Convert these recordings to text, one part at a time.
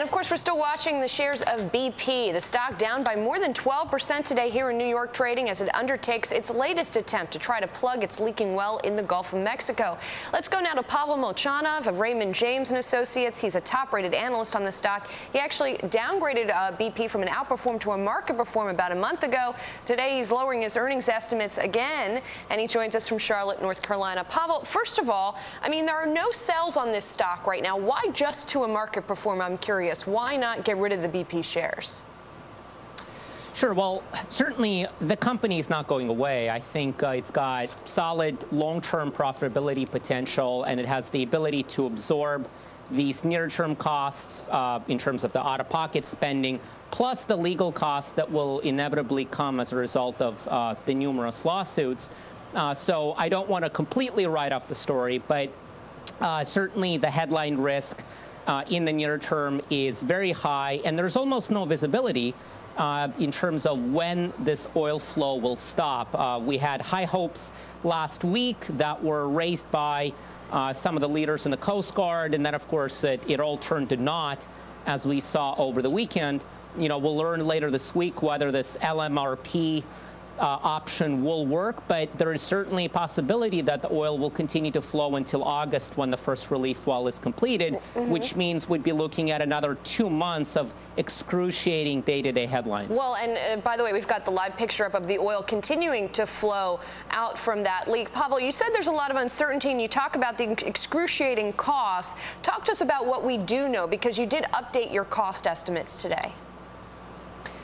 And of course, we're still watching the shares of BP. The stock down by more than 12% today here in New York trading as it undertakes its latest attempt to try to plug its leaking well in the Gulf of Mexico. Let's go now to Pavel Molchanov of Raymond James and Associates. He's a top-rated analyst on the stock. He actually downgraded uh, BP from an outperform to a market perform about a month ago. Today, he's lowering his earnings estimates again, and he joins us from Charlotte, North Carolina. Pavel, first of all, I mean, there are no sales on this stock right now. Why just to a market perform? I'm curious curious, why not get rid of the BP shares? Sure. Well, certainly the company is not going away. I think uh, it's got solid long-term profitability potential, and it has the ability to absorb these near-term costs uh, in terms of the out-of-pocket spending, plus the legal costs that will inevitably come as a result of uh, the numerous lawsuits. Uh, so I don't want to completely write off the story, but uh, certainly the headline risk uh, in the near term is very high, and there's almost no visibility uh, in terms of when this oil flow will stop. Uh, we had high hopes last week that were raised by uh, some of the leaders in the Coast Guard, and then, of course, it, it all turned to naught as we saw over the weekend. You know, we'll learn later this week whether this LMRP option will work, but there is certainly a possibility that the oil will continue to flow until August when the first relief well is completed, mm -hmm. which means we'd be looking at another two months of excruciating day-to-day -day headlines. Well, and uh, by the way, we've got the live picture up of the oil continuing to flow out from that leak. Pavel, you said there's a lot of uncertainty, and you talk about the excruciating costs. Talk to us about what we do know, because you did update your cost estimates today.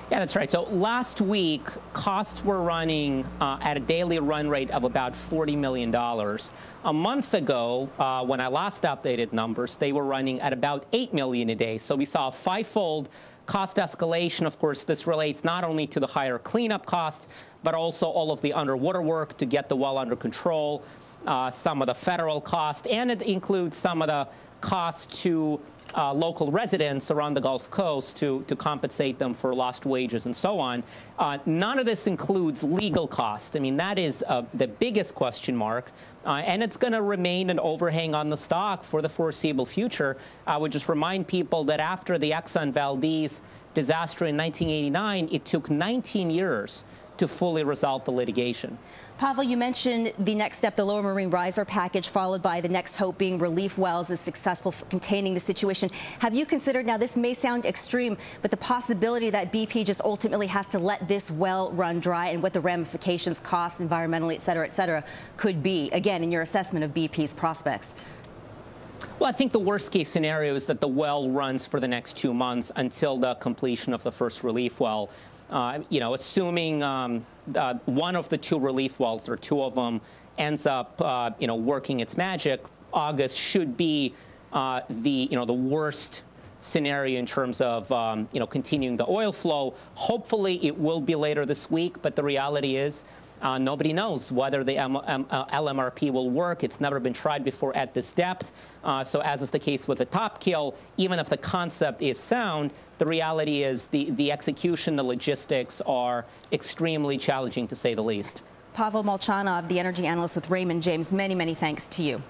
Yeah, that's right. So last week, costs were running uh, at a daily run rate of about $40 million. A month ago, uh, when I last updated numbers, they were running at about 8 million a day. So we saw a fivefold cost escalation. Of course, this relates not only to the higher cleanup costs, but also all of the underwater work to get the well under control, uh, some of the federal cost, and it includes some of the costs to uh, local residents around the Gulf Coast to, to compensate them for lost wages and so on. Uh, none of this includes legal costs. I mean, that is uh, the biggest question mark. Uh, and it's going to remain an overhang on the stock for the foreseeable future. I would just remind people that after the Exxon Valdez disaster in 1989, it took 19 years to fully resolve the litigation. Pavel, you mentioned the next step, the Lower Marine Riser package, followed by the next hope being relief wells is successful containing the situation. Have you considered, now this may sound extreme, but the possibility that BP just ultimately has to let this well run dry and what the ramifications, costs, environmentally, et cetera, et cetera, could be, again, in your assessment of BP's prospects? Well, I think the worst case scenario is that the well runs for the next two months until the completion of the first relief well. Uh, you know, assuming um, uh, one of the two relief wells or two of them, ends up, uh, you know, working its magic, August should be uh, the, you know, the worst scenario in terms of, um, you know, continuing the oil flow. Hopefully, it will be later this week, but the reality is uh, nobody knows whether the M M uh, LMRP will work. It's never been tried before at this depth. Uh, so as is the case with the top kill, even if the concept is sound, the reality is the, the execution, the logistics are extremely challenging to say the least. Pavel Molchanov, the energy analyst with Raymond James, many, many thanks to you.